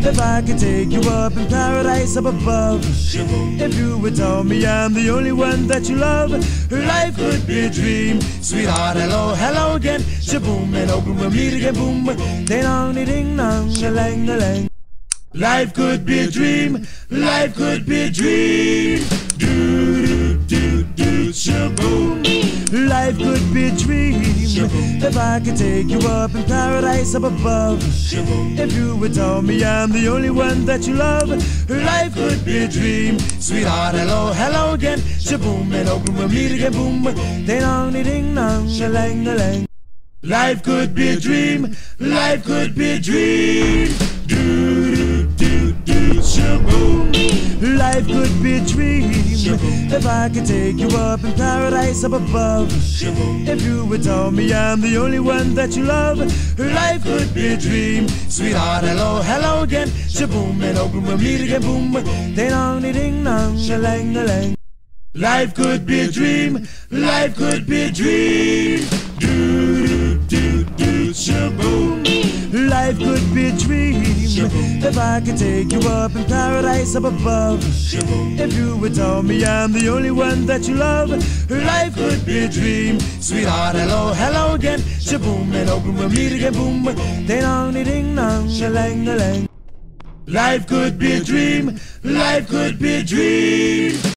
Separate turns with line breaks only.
If I could take you up in paradise up above. If you would tell me I'm the only one that you love, life could be a dream. Sweetheart, hello, hello again. Shaboom, and open we'll meet again, boom. Ding dong, ding dong, a lang, a lang. Life could be a dream. Life could be a dream. Life could be a dream. If I could take you up in paradise up above. If you would tell me I'm the only one that you love, life could be a dream. Sweetheart, hello, hello again. Shaboom, and open we'll meet again, boom. Ding dong, ding dong, a lang, a lang. Life could be a dream. Life could be a dream. Life could be a dream. If I could take you up in paradise up above. If you would tell me I'm the only one that you love, life could be a dream. Sweetheart, hello, hello again. Shaboom, and open we'll meet again, boom. Ding dong, ding dong, lang, lang. Life could be a dream. Life could be a dream. Do could be a dream. If I could take you up in paradise up above. If you would tell me I'm the only one that you love, life could be a dream. Sweetheart, hello, hello again. Shaboom, and open we'll meet again, boom. Ding dong, ding dong, lang, lang. Life could be a dream. Life could be a dream.